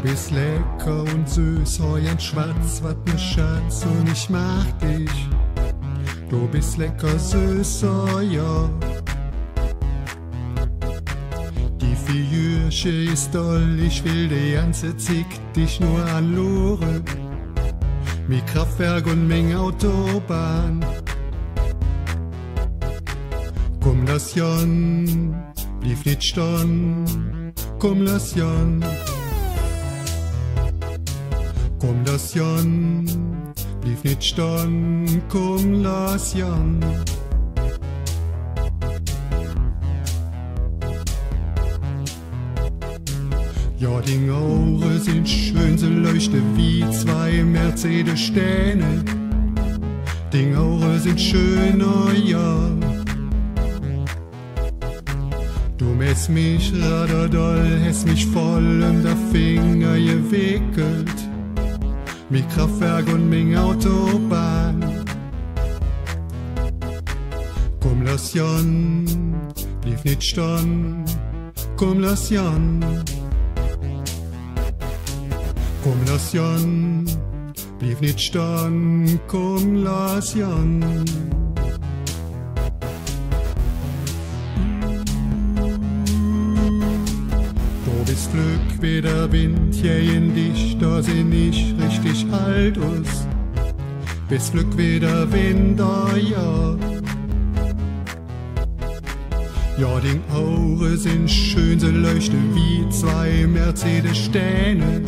Du bist lecker und süß, heu und schwarz, wat ne Schatz und ich mag dich. Du bist lecker süß, oh ja. Die Figürche ist doll, ich will die ganze Zick dich nur anlure. Mit Kraftwerk und Menge Autobahn. Komm, lass Jan, blieb nicht stehen. Komm, lass Jan. Komm, lass Jan, blieb nicht stehen. Komm, lass Jan. Ja, die Augen sind schön, sie leuchten wie zwei Mercedes-Sterne. Die Augen sind schön, oh ja. Du mess mich raderdoll, hast mich voll um der Finger gewickelt. Mit Kraftwerk und mit Autobahn. Komm, lass Jan, blieb nicht stehen. Komm, lass Jan. Komm, lass Jan, blieb nicht stehen. Komm, lass Jan. Du bist Glück wie der Wind hier in dich, da seh ich richtig alt aus. Bist Glück wie der Wind, oh ja. Ja, die Augen sind schön, sie leuchten wie zwei Mercedes-Sterne.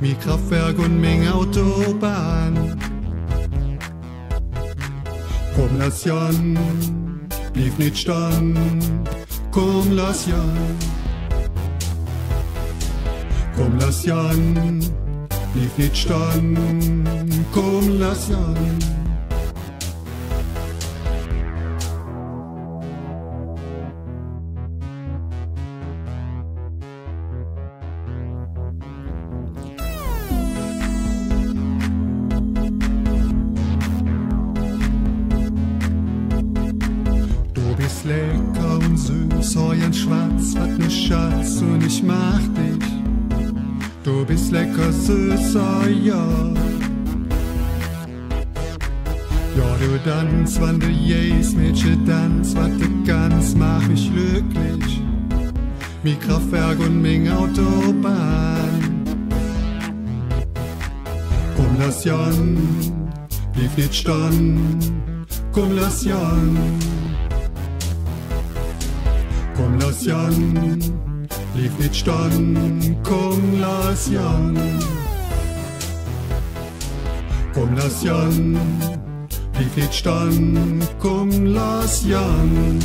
Mit Kraftwerk und Menge Autobahn. Komm, lass Jan, blieb nicht stehen. Komm, lass Jan. Komm, lass Jan, blieb nicht stehen. Komm, lass Jan. Du bist lecker und süß, und schwarz, wat ne Schatz und ich mag dich. Du bist lecker süß, oh ja. Ja, du tanzt, wann du jähst, Mädchen tanzt, wat du kannst, mach mich glücklich. Mit Kraftwerk und mit Autobahn. Komm, lass Jan, blieb nicht stehen. Komm, lass Jan. Komm, lass Jan, stehen. Komm, lass Jan. Komm, lass Jan, nicht stehen. Komm, lass Jan.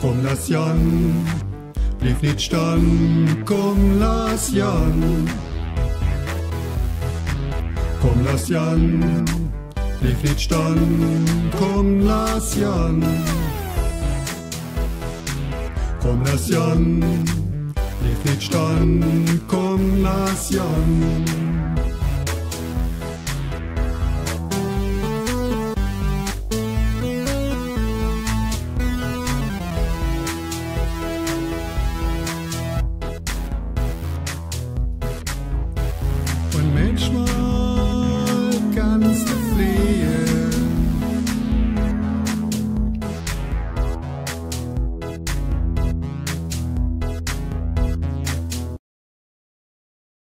Komm, lass Jan, blieb nicht stehen. Komm, lass Jan. Komm, lass Jan, blieb nicht stehen. Komm, lass Jan. Komm, lass Jan, blieb nicht stehen. Komm, lass Jan.